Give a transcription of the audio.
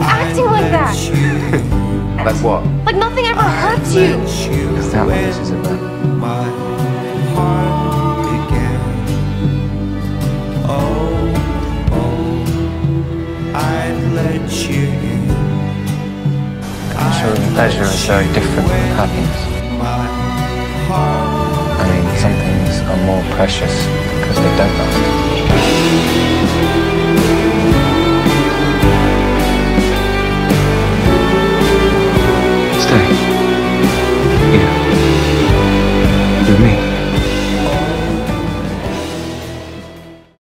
that? Like what? Like nothing ever hurts you. Is that what this is about? my heart began. Oh, oh, I'd let you in. I'm sure pleasure is very different from happiness. I mean, some things are more precious because they don't last. 네.